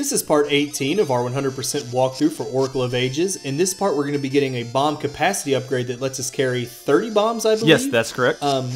This is part 18 of our 100% walkthrough for Oracle of Ages. In this part, we're going to be getting a bomb capacity upgrade that lets us carry 30 bombs, I believe. Yes, that's correct. Um,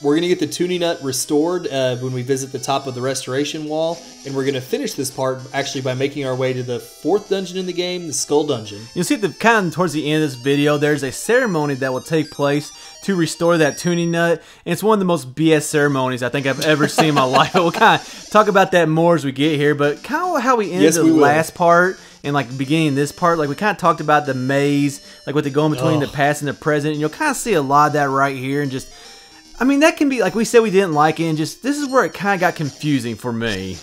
we're going to get the Tuni Nut restored uh, when we visit the top of the restoration wall, and we're going to finish this part actually by making our way to the fourth dungeon in the game, the Skull Dungeon. You'll see at the kind of towards the end of this video, there's a ceremony that will take place to restore that Tuni Nut. And it's one of the most BS ceremonies I think I've ever seen in my life. We'll kind of talk about that more as we get here, but kind of how we ended Yes, the we last part and like beginning this part, like we kind of talked about the maze, like what they go in between the past and the present, and you'll kind of see a lot of that right here, and just. I mean, that can be like we said we didn't like it, and just this is where it kind of got confusing for me.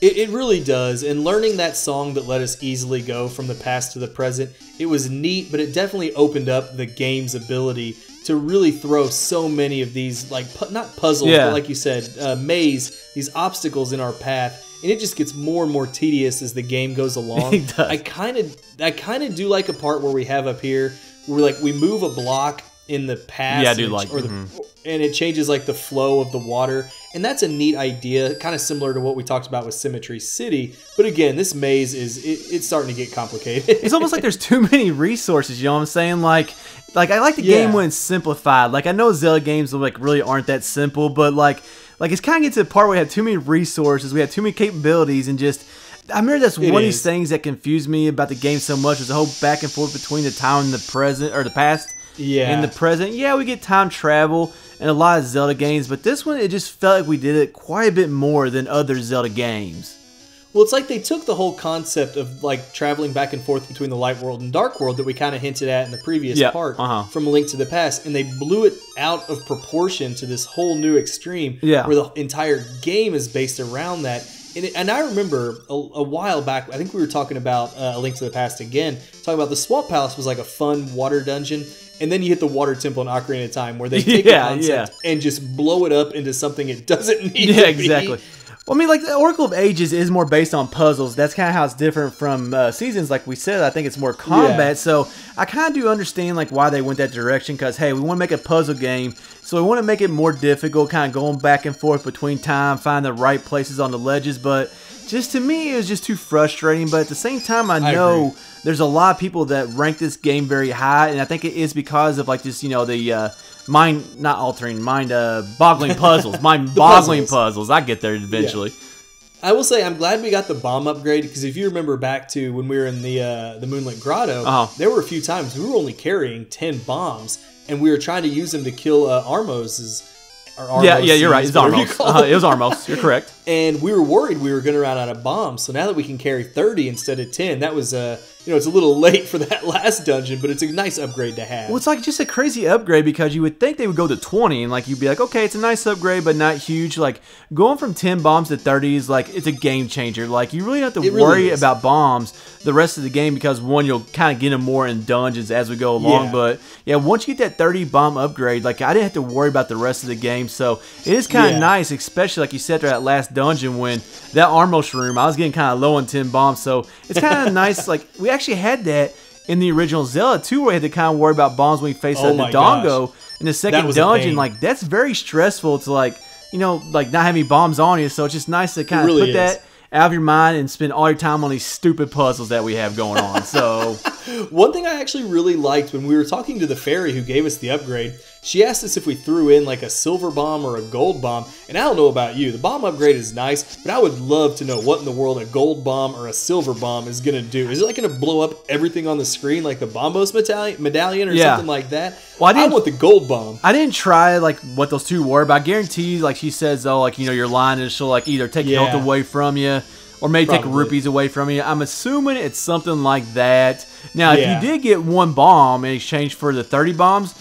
It, it really does. And learning that song that let us easily go from the past to the present, it was neat, but it definitely opened up the game's ability to really throw so many of these, like, pu- not puzzles, Yeah. but like you said, uh, maze, these obstacles in our path. And it just gets more and more tedious as the game goes along. It does. I kind of, I kind of do like a part where we have up here, where like we move a block in the past, Yeah, I do like- or the, mhm. And it changes like the flow of the water and that's a neat idea kind of similar to what we talked about with symmetry city but again this maze is it, it's starting to get complicated it's almost like there's too many resources. You know what I'm saying? Like, like I like the Yeah. game when it's simplified. Like I know Zelda games like really aren't that simple, but like, like it's kind of gets to the part where we have too many resources, we have too many capabilities, and just. I remember that's It one of these things that confused me about the game so much was the whole back and forth between the time and the present or the past Yeah. and the present. Yeah, we get time travel in a lot of Zelda games, but this one it just felt like we did it quite a bit more than other Zelda games. well it's like they took the whole concept of like traveling back and forth between the light world and dark world that we kind of hinted at in the previous Yeah, part uh-huh. from link to the past and they blew it out of proportion to this whole new extreme Yeah. where the entire game is based around that and, it, and I remember a, a while back, I think we were talking about uh, A Link to the Past again, talking about the Swamp Palace was like a fun water dungeon, and then you hit the Water Temple in Ocarina of Time, where they take Yeah, a concept and just blow it up into something it doesn't need Yeah, to be. exactly. Well, I mean, like the Oracle of Ages is more based on puzzles. That's kind of how it's different from uh, seasons. Like we said, I think it's more combat. Yeah. So I kind of do understand like why they went that direction. Because hey, we want to make a puzzle game, so we want to make it more difficult, kind of going back and forth between time, find the right places on the ledges. But just to me, it was just too frustrating. But at the same time, I I know agree. there's a lot of people that rank this game very high, and I think it is because of like just you know, the uh, mind not altering, mind uh, boggling puzzles, mind boggling puzzles. puzzles. I get there eventually. I will say I'm glad we got the bomb upgrade because if you remember back to when we were in the uh, the Moonlit Grotto, Uh-huh. there were a few times we were only carrying ten bombs and we were trying to use them to kill uh, Armos's. Or Yeah, yeah, you're right. It's whatever you Armos. Uh, it was Armos. You're correct. and we were worried we were going to run out of bombs. So now that we can carry 30 instead of 10, that was uh, you know, it's a little late for that last dungeon, but it's a nice upgrade to have. Well, it's like just a crazy upgrade because you would think they would go to 20 and like you'd be like, okay, it's a nice upgrade, but not huge. Like going from 10 bombs to 30 is like it's a game changer. Like you really don't have to really worry is. about bombs the rest of the game because one, you'll kind of get them more in dungeons as we go along. Yeah. But yeah, once you get that 30 bomb upgrade, like I didn't have to worry about the rest of the game. So it is kind of Yeah. nice, especially like you said, that last dungeon when that Armos room, I was getting kind of low on 10 bombs. So it's kind of nice. Like we actually had that in the original Zelda too, where we had to kind of worry about bombs when we faced Oh Dodongo in the second dungeon. Like that's very stressful to like you know like not having bombs on you. So it's just nice to kind of really put is. that out of your mind and spend all your time on these stupid puzzles that we have going on. So One thing I actually really liked when we were talking to the fairy who gave us the upgrade, she asked us if we threw in like a silver bomb or a gold bomb. And I don't know about you, the bomb upgrade is nice, but I would love to know what in the world a gold bomb or a silver bomb is going to do. Is it like going to blow up everything on the screen like the Bombos medallion, medallion or Yeah. something like that? Well, I I, didn't- want the gold bomb. I didn't try like what those two were, but I guarantee like she says though, like you know, you're lying and she'll like either take Yeah. health away from you or maybe take rupees away from you. I'm assuming it's something like that. Now, Yeah. if you did get one bomb in exchange for the 30 bombs,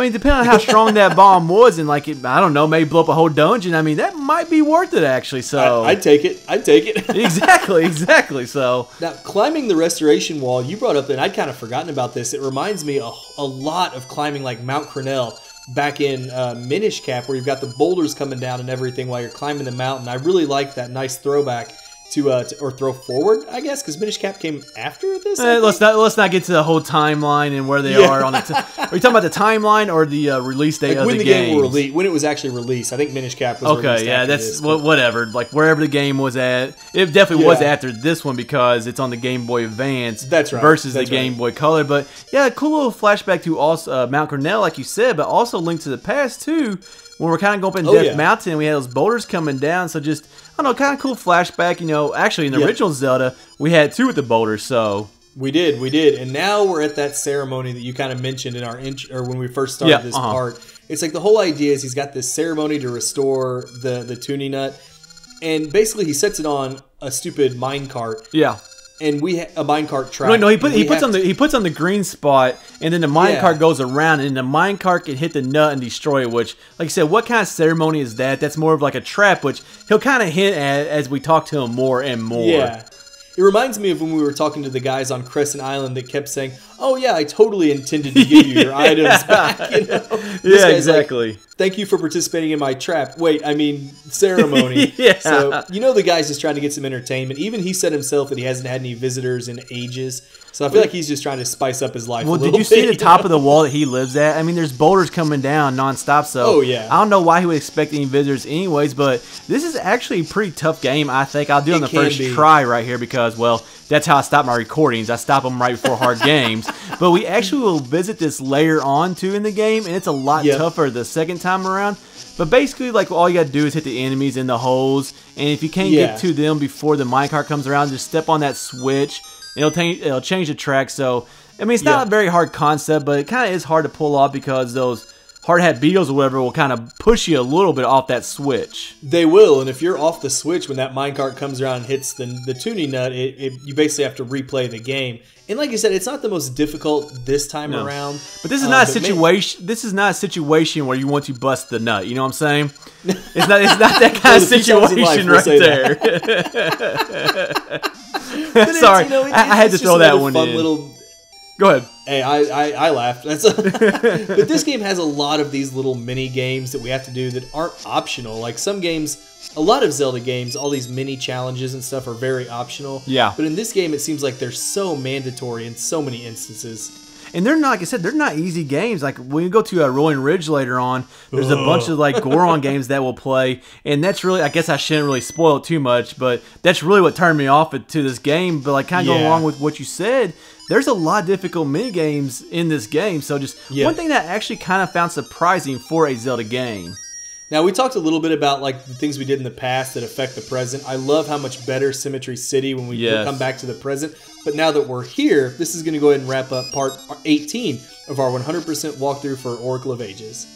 I mean, depending on how strong that bomb was, and like it, I don't know, maybe blow up a whole dungeon. I mean, that might be worth it actually. So I, I'd take it. I'd take it. exactly, exactly. So Now, climbing the restoration wall, you brought up, and I'd kind of forgotten about this. It reminds me a, a lot of climbing like Mount Crenel back in uh, Minish Cap, where you've got the boulders coming down and everything while you're climbing the mountain. I really like that nice throwback. To, uh, to or throw forward, I guess, because Minish Cap came after this. Eh, let's not let's not get to the whole timeline and where they Yeah. are on the. T- are you talking about the timeline or the uh, release date Like of when the, the game were released, when it was actually released. I think Minish Cap was released Okay, yeah, that's whatever. Like wherever the game was at, it definitely was after this one because it's on the Game Boy Advance. That's right, Versus that's the Game. Boy Color, but yeah, cool little flashback to also uh, Mount Crenel, like you said, but also Link to the Past too, when we're kind of going up in Oh, Death yeah. Mountain. We had those boulders coming down, so just I don't know, kind of cool flashback. You know, actually in the Yeah. original Zelda, we had two with the boulders, so We did, we did, and now we're at that ceremony that you kind of mentioned in our int- or when we first started Yeah, this uh-huh. part. It's like the whole idea is he's got this ceremony to restore the the Tuni Nut, and basically he sets it on a stupid mine cart, yeah. And we ha- a mine cart track. No, no, he put he puts on the he puts on the green spot, and then the mine Yeah. cart goes around, and the mine cart can hit the nut and destroy it. Which, like I said, what kind of ceremony is that? That's more of like a trap, which he'll kind of hint at as we talk to him more and more. Yeah. It reminds me of when we were talking to the guys on Crescent Island that kept saying, "Oh yeah, I totally intended to give you your items back." You know? Yeah, guy's like, exactly. Thank you for participating in my trap. Wait, I mean ceremony. Yeah. So you know the guy's just trying to get some entertainment. Even he said himself that he hasn't had any visitors in ages. So I feel like he's just trying to spice up his life. Well, did you see the you top know? of the wall that he lives at? I mean, there's boulders coming down nonstop. So, Oh, yeah. I don't know why he would expect any visitors, anyways. But this is actually a pretty tough game. I think I'll do it on the first be. try right here because, well, that's how I stop my recordings. I stop them right before hard games. But we actually will visit this layer on too in the game, and it's a lot Yep. tougher the second time around. But basically, like all you gotta do is hit the enemies in the holes, and if you can't Yeah. get to them before the minecart comes around, just step on that switch. It'll, ta- it'll change the track. So I mean, it's not Yeah. a very hard concept, but it kind of is hard to pull off because those hard hat beetles or whatever will kind of push you a little bit off that switch. They will, and if you're off the switch when that minecart comes around and hits the, the Tuni Nut, it, it, you basically have to replay the game. And like you said, it's not the most difficult this time No. around. But this is Uh, not a situation. This is not a situation where you want to bust the nut. You know what I'm saying? It's not. It's not that kind of a few times in life, situation right there. Sorry, you know, it- I, I had to throw that one fun in. Little, Go ahead. Hey, I, I, I laughed. That's but this game has a lot of these little mini games that we have to do that aren't optional. Like some games, a lot of Zelda games, all these mini challenges and stuff are very optional. Yeah. But in this game, it seems like they're so mandatory in so many instances. And they're not, like I said, they're not easy games. Like when you go to a Rolling Ridge later on, there's a bunch of like Goron games that we'll play, and that's really, I guess I shouldn't really spoil it too much, but that's really what turned me off to this game. But like kind of going along with what you said, there's a lot of difficult mini games in this game. So just Yeah. one thing that I actually kind of found surprising for a Zelda game. Now we talked a little bit about like the things we did in the past that affect the present. I love how much better Symmetry City when we Yes. come back to the present. But now that we're here, this is going to go ahead and wrap up part 18 of our 100% walkthrough for Oracle of Ages.